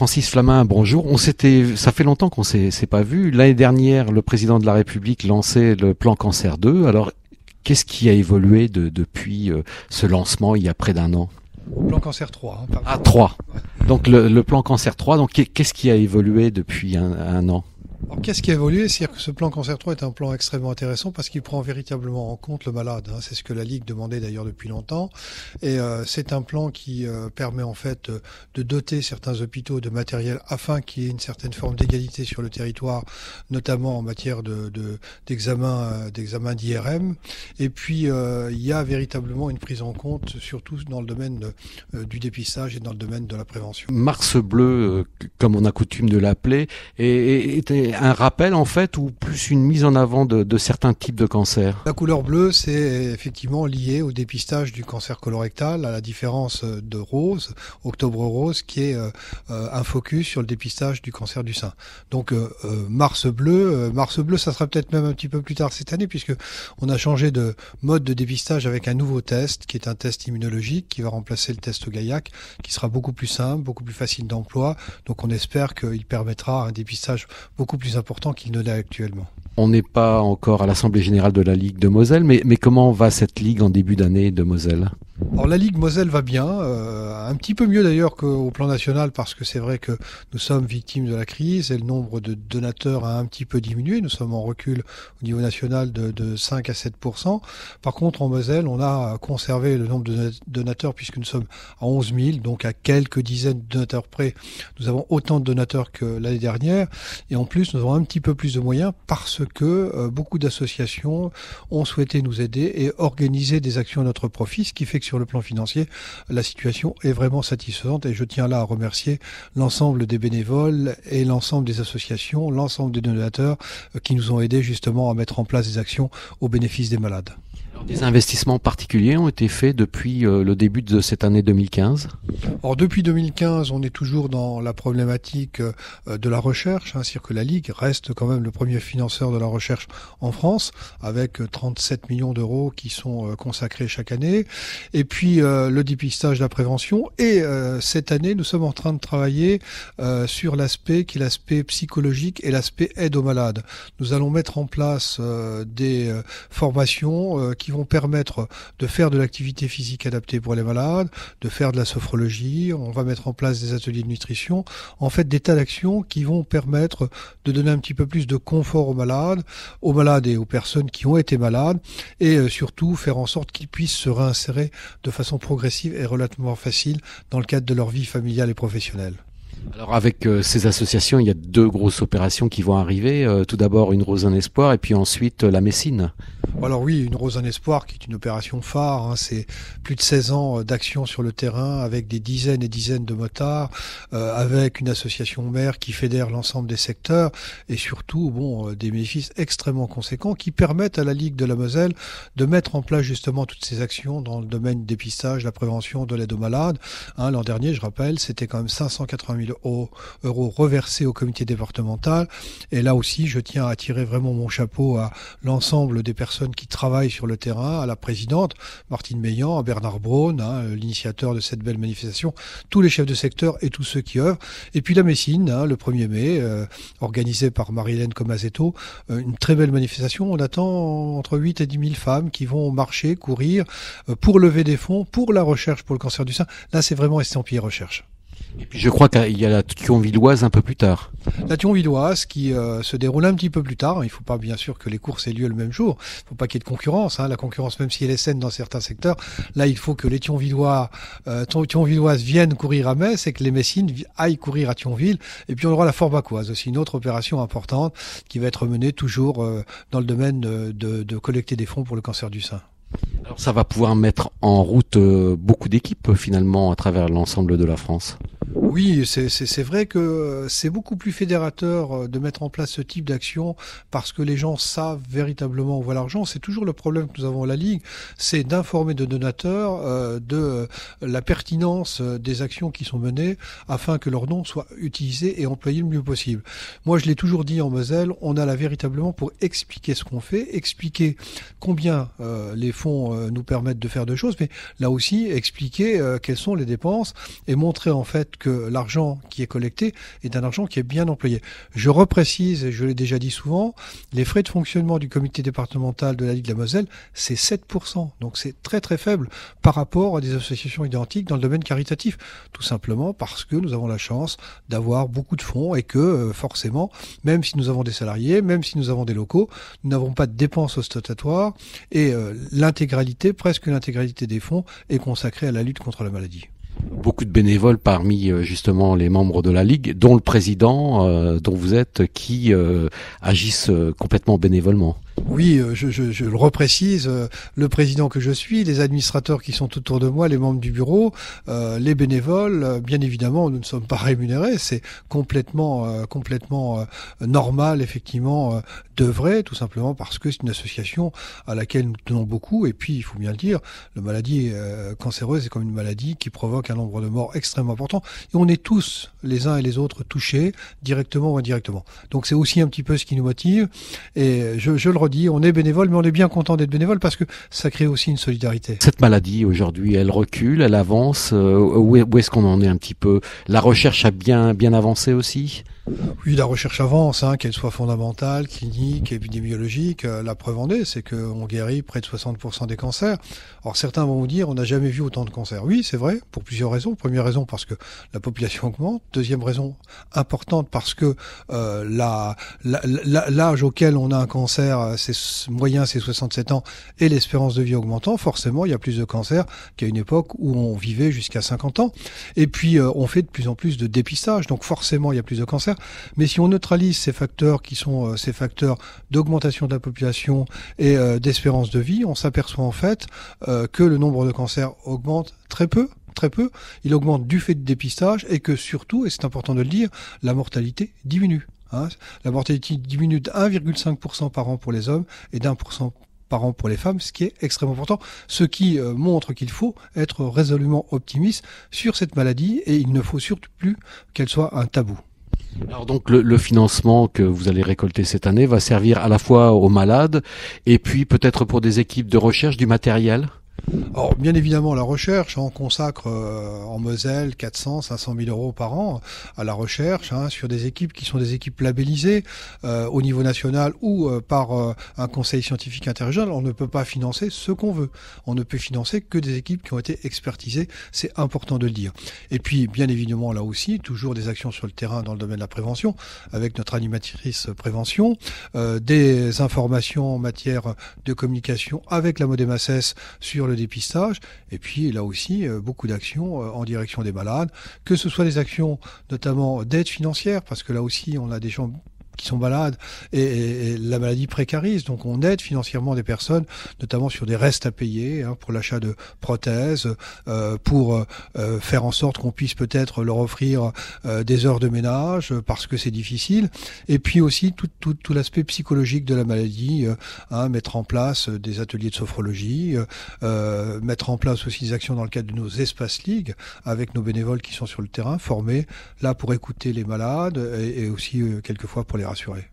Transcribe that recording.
Francis Flamin, bonjour. On s'était, ça fait longtemps qu'on s'est, s'est pas vu. L'année dernière, le président de la République lançait le plan Cancer 2. Alors, qu'est-ce qui a évolué de, depuis euh, ce lancement il y a près d'un an? Plan Cancer 3. Hein, ah, 3. Donc le, le, plan Cancer 3, donc qu'est-ce qui a évolué depuis un, un an? Qu'est-ce qui a évolué? C'est-à-dire que ce plan Cancer 3 est un plan extrêmement intéressant parce qu'il prend véritablement en compte le malade. Hein. C'est ce que la Ligue demandait d'ailleurs depuis longtemps. Et euh, c'est un plan qui euh, permet en fait de doter certains hôpitaux de matériel afin qu'il y ait une certaine forme d'égalité sur le territoire, notamment en matière de, d'examen, euh, d'examen d'IRM. Et puis il y a véritablement une prise en compte, surtout dans le domaine du dépistage et dans le domaine de la prévention. Mars bleu, comme on a coutume de l'appeler, était un rappel en fait ou plus une mise en avant de, certains types de cancers La couleur bleue, c'est effectivement lié au dépistage du cancer colorectal, à la différence de rose, octobre rose, qui est euh, un focus sur le dépistage du cancer du sein. Donc euh, euh, Mars bleu, Mars bleu, ça sera peut-être même un petit peu plus tard cette année, puisque on a changé de mode de dépistage avec un nouveau test, qui est un test immunologique, qui va remplacer le test Gaillac, qui sera beaucoup plus simple, beaucoup plus facile d'emploi. Donc on espère qu'il permettra un dépistage beaucoup plus important qu'il ne l'est actuellement. On n'est pas encore à l'Assemblée générale de la Ligue de Moselle, mais, comment va cette Ligue en début d'année de Moselle? Alors la Ligue Moselle va bien, euh, un petit peu mieux d'ailleurs qu'au plan national parce que c'est vrai que nous sommes victimes de la crise et le nombre de donateurs a un petit peu diminué. Nous sommes en recul au niveau national de, de 5 à 7 Par contre en Moselle, on a conservé le nombre de donateurs puisque nous sommes à 11 000, donc à quelques dizaines de donateurs près. Nous avons autant de donateurs que l'année dernière et en plus nous avons un petit peu plus de moyens parce que euh, beaucoup d'associations ont souhaité nous aider et organiser des actions à notre profit, ce qui fait que sur le plan financier, la situation est vraiment satisfaisante et je tiens là à remercier l'ensemble des bénévoles et l'ensemble des associations, l'ensemble des donateurs euh, qui nous ont aidés justement à mettre en place des actions au bénéfice des malades. Des investissements particuliers ont été faits depuis euh, le début de cette année 2015 Alors depuis 2015, on est toujours dans la problématique euh, de la recherche, hein, c'est-à-dire que la Ligue reste quand même le premier financeur de la recherche en France, avec 37 euh, millions d'euros qui sont consacrés chaque année. Et puis le dépistage, la prévention. Et cette année, nous sommes en train de travailler sur l'aspect qui est l'aspect psychologique et l'aspect aide aux malades. Nous allons mettre en place des formations qui vont permettre de faire de l'activité physique adaptée pour les malades, de faire de la sophrologie, on va mettre en place des ateliers de nutrition, en fait des tas d'actions qui vont permettre de donner un petit peu plus de confort aux malades, aux malades et aux personnes qui ont été malades, et euh, surtout faire en sorte qu'ils puissent se réinsérer de façon progressive et relativement facile dans le cadre de leur vie familiale et professionnelle. Alors avec euh, ces associations, il y a deux grosses opérations qui vont arriver. Euh, tout d'abord une Rose en Espoir et puis ensuite la Messine. Alors oui, une Rose en Espoir qui est une opération phare. Hein, c'est plus de 16 ans euh, d'action sur le terrain avec des dizaines et dizaines de motards, avec une association mère qui fédère l'ensemble des secteurs et surtout bon des bénéfices extrêmement conséquents qui permettent à la Ligue de la Moselle de mettre en place justement toutes ces actions dans le domaine du dépistage, la prévention, de l'aide aux malades. Hein, L'an dernier, je rappelle, c'était quand même 580 000 euros reversés au comité départemental. Et là aussi, je tiens à tirer vraiment mon chapeau à l'ensemble des personnes qui travaillent sur le terrain, à la présidente Martine Meillan, à Bernard Braun, hein, l'initiateur de cette belle manifestation, tous les chefs de secteur et tous ceux qui œuvrent. Et puis la Messine, hein, le 1er mai, euh, organisée par Marie-Hélène Comazetto, euh, une très belle manifestation. On attend entre 8 et 10 000 femmes qui vont marcher, courir euh, pour lever des fonds, pour la recherche pour le cancer du sein. Là, c'est vraiment estampillé recherche. Et puis je crois qu'il y a la Thionvilloise un peu plus tard. La Thionvilloise qui euh, se déroule un petit peu plus tard. Il ne faut pas bien sûr que les courses aient lieu le même jour. Il ne faut pas qu'il y ait de concurrence. Hein. La concurrence, même si elle est saine dans certains secteurs, là il faut que les Thionvillois, euh, Thionvilloises viennent courir à Metz et que les Messines aillent courir à Thionville. Et puis on aura la Forbacoise aussi, une autre opération importante qui va être menée toujours euh, dans le domaine de, de collecter des fonds pour le cancer du sein. Ça va pouvoir mettre en route euh, beaucoup d'équipes finalement à travers l'ensemble de la France. Oui, c'est vrai que c'est beaucoup plus fédérateur euh, de mettre en place ce type d'action parce que les gens savent véritablement où va l'argent. C'est toujours le problème que nous avons à la Ligue, c'est d'informer de donateurs euh, de la pertinence des actions qui sont menées afin que leur nom soit utilisé et employé le mieux possible. Moi, je l'ai toujours dit en Moselle, on a là véritablement pour expliquer ce qu'on fait, expliquer combien les fonds nous permettre de faire deux choses, mais là aussi expliquer quelles sont les dépenses et montrer en fait que l'argent qui est collecté est un argent qui est bien employé. Je reprécise, et je l'ai déjà dit souvent, les frais de fonctionnement du comité départemental de la Ligue de la Moselle, c'est 7%. Donc c'est très très faible par rapport à des associations identiques dans le domaine caritatif. Tout simplement parce que nous avons la chance d'avoir beaucoup de fonds et que euh, forcément, même si nous avons des salariés, même si nous avons des locaux, nous n'avons pas de dépenses ostentatoires et euh, l'intégralité, presque l'intégralité des fonds est consacrée à la lutte contre la maladie beaucoup de bénévoles parmi euh, justement les membres de la ligue, dont le président, dont vous êtes, qui agissent complètement bénévolement. Oui, euh, je, je, je, le reprécise, euh, le président que je suis, les administrateurs qui sont autour de moi, les membres du bureau, euh, les bénévoles, bien évidemment, nous ne sommes pas rémunérés, c'est complètement, complètement normal, effectivement, d'œuvrer, tout simplement parce que c'est une association à laquelle nous tenons beaucoup, et puis, il faut bien le dire, la maladie cancéreuse est comme une maladie qui provoque un nombre de morts extrêmement important, et on est tous, les uns et les autres, touchés, directement ou indirectement. Donc c'est aussi un petit peu ce qui nous motive, et je, je le redis, on est bénévole, mais on est bien content d'être bénévole parce que ça crée aussi une solidarité. Cette maladie aujourd'hui, elle recule, elle avance. Euh, où est-ce qu'on en est un petit peu? La recherche a bien bien avancé aussi? Oui, la recherche avance, hein, qu'elle soit fondamentale, clinique, épidémiologique. Euh, la preuve en est, c'est qu'on guérit près de 60% des cancers. Alors certains vont vous dire, on n'a jamais vu autant de cancers. Oui, c'est vrai, pour plusieurs raisons. Première raison, parce que la population augmente. Deuxième raison importante, parce que euh, l'âge auquel on a un cancer, c'est moyen, c'est 67 ans, et l'espérance de vie augmentant, forcément, il y a plus de cancers qu'à une époque où on vivait jusqu'à 50 ans. Et puis, euh, on fait de plus en plus de dépistage, donc forcément, il y a plus de cancers. Mais si on neutralise ces facteurs qui sont euh, ces facteurs d'augmentation de la population et euh, d'espérance de vie, on s'aperçoit en fait euh, que le nombre de cancers augmente très peu très peu, il augmente du fait de dépistage et que surtout, et c'est important de le dire, la mortalité diminue. Hein. La mortalité diminue de 1,5% par an pour les hommes et d'un pour cent par an pour les femmes, ce qui est extrêmement important, ce qui montre qu'il faut être résolument optimiste sur cette maladie et il ne faut surtout plus qu'elle soit un tabou. Alors donc le, financement que vous allez récolter cette année va servir à la fois aux malades et puis peut-être pour des équipes de recherche du matériel? Alors, bien évidemment, la recherche, on consacre euh, en Moselle 400, 500 000 euros par an à la recherche hein, sur des équipes qui sont des équipes labellisées euh, au niveau national ou euh, par un conseil scientifique interrégional. On ne peut pas financer ce qu'on veut. On ne peut financer que des équipes qui ont été expertisées. C'est important de le dire. Et puis, bien évidemment, là aussi, toujours des actions sur le terrain dans le domaine de la prévention, avec notre animatrice prévention, des informations en matière de communication avec la Modémasses sur le dépistage, et puis là aussi euh, beaucoup d'actions euh, en direction des malades, que ce soit des actions notamment d'aide financière, parce que là aussi on a des gens qui sont malades et, la maladie précarise. Donc on aide financièrement des personnes, notamment sur des restes à payer hein, pour l'achat de prothèses, euh, pour euh, faire en sorte qu'on puisse peut-être leur offrir euh, des heures de ménage parce que c'est difficile. Et puis aussi tout, tout, tout l'aspect psychologique de la maladie, hein, mettre en place des ateliers de sophrologie, mettre en place aussi des actions dans le cadre de nos espaces ligues avec nos bénévoles qui sont sur le terrain, formés là pour écouter les malades et, et aussi quelquefois pour les rassurer.